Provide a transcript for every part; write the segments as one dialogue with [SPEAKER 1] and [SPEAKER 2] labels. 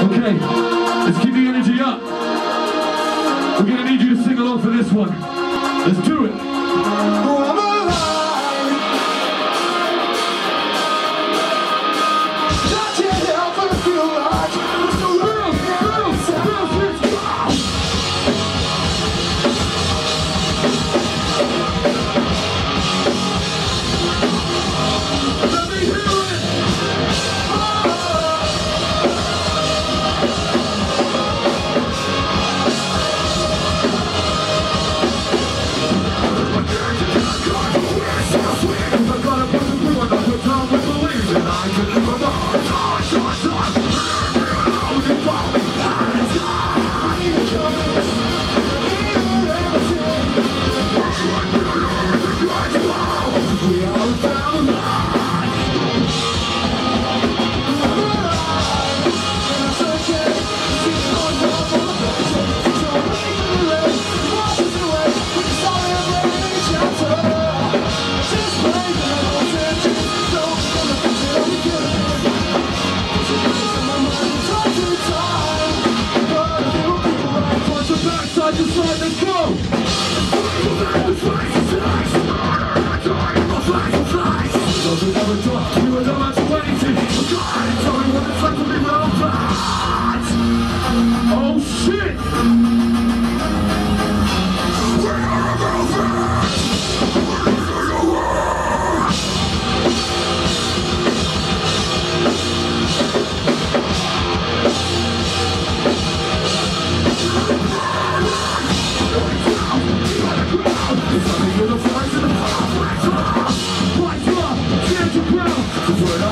[SPEAKER 1] Okay, let's keep the energy up. We're gonna need you to sing along for this one. Let's do it.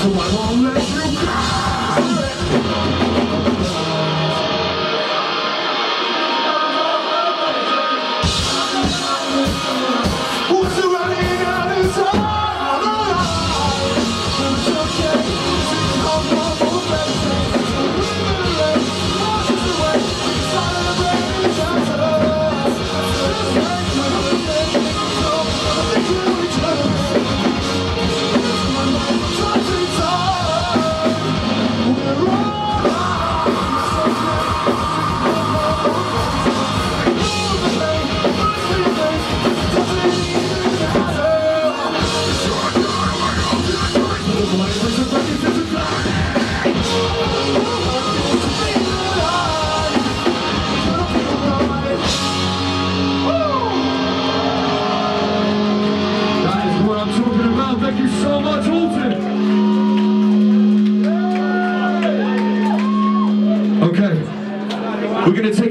[SPEAKER 1] Come on, won't let you go. We're going to take